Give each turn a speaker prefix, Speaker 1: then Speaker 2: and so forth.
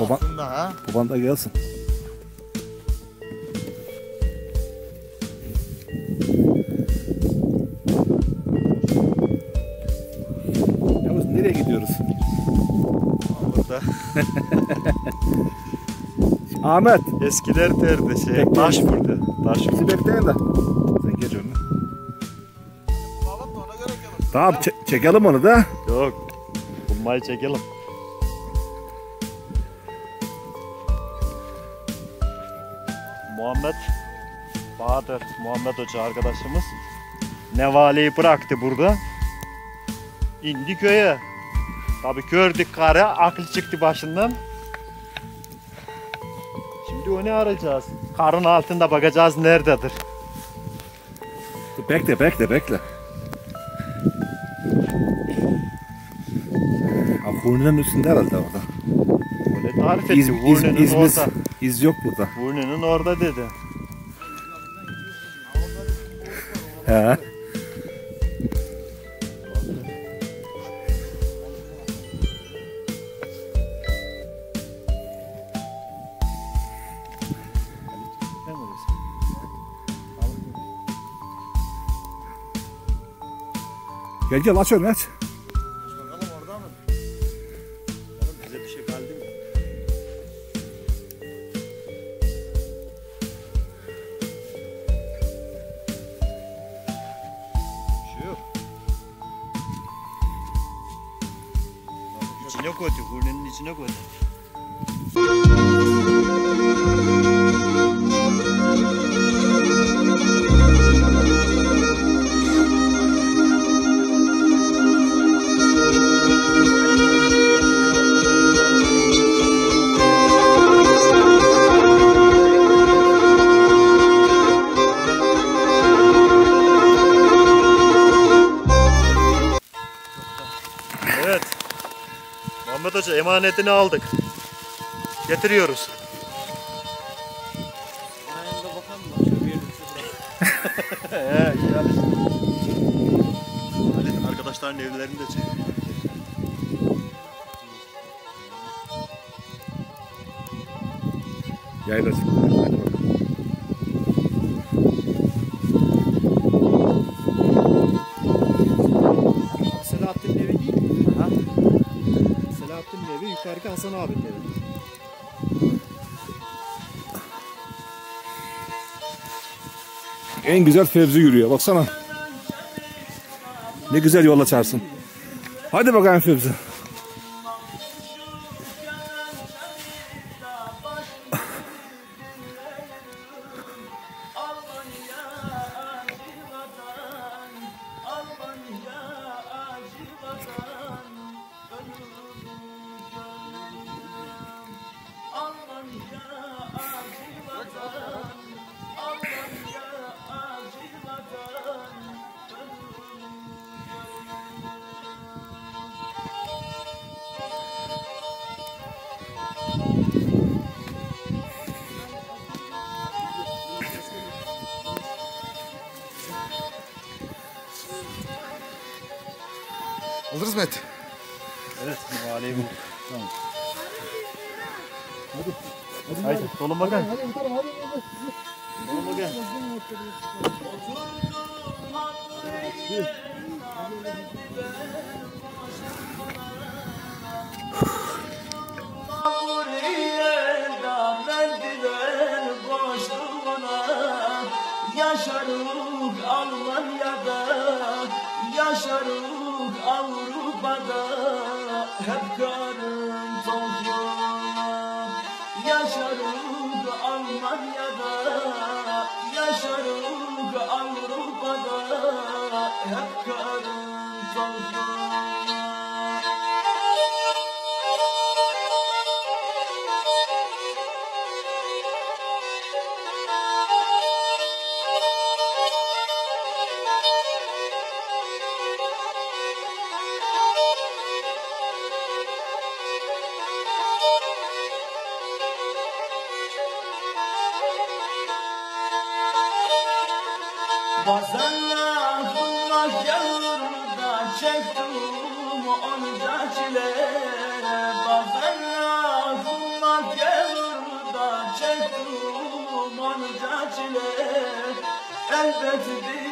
Speaker 1: Baban,
Speaker 2: Aslında ha.
Speaker 1: baban da gelsin. Yavuz nereye gidiyoruz?
Speaker 2: Burada.
Speaker 1: Ahmet.
Speaker 2: Eskiler derdi şey. Taş burada. Taş
Speaker 1: Bizi bekleyin de. Sen geç önüne. Tamam çe- çekelim onu da.
Speaker 2: Yok. Bulmayı çekelim. Muhammed Bahadır, Muhammed Hoca arkadaşımız Nevale'yi bıraktı burada. İndi köye. Tabi gördük karı, akıl çıktı başından. Şimdi onu arayacağız. Karın altında bakacağız nerededir.
Speaker 1: Bekle bekle bekle. Ha, Hurni'nin üstünde herhalde orada.
Speaker 2: Öyle tarif etti.
Speaker 1: İz, iz,
Speaker 2: Vurne'nin
Speaker 1: iz, iz,
Speaker 2: orada.
Speaker 1: İz yok burada.
Speaker 2: Vurne'nin orada dedi.
Speaker 1: He. Gel gel aç önünü aç.
Speaker 2: Chinoko to Hunan, Chinoko. Emanetini aldık. Getiriyoruz.
Speaker 3: Ayağında şu bir
Speaker 2: hadi. Hadi arkadaşların evlerini de çek.
Speaker 1: Yayla çıktı.
Speaker 3: Abinin evi.
Speaker 1: En güzel Fevzi yürüyor baksana. Ne güzel yol açarsın. Hadi bakalım Fevzi.
Speaker 4: Alırız mı et?
Speaker 2: Evet, valiyi bulduk. Tamam. Hadi. Haydi, dolun bakalım. Dolun bakalım.
Speaker 5: Buraya merdiven boşluğuna Yaşarık Almanya'da Yaşarık Avrupa'da Hep karın tokluğuna Yaşarık Almanya'da Yaşarık Avrupa'da Hep karın tokluğuna Bazen lafına gelir da çektim onca çile. Bazen lafına gelir da çektim onca çile. Elbet bir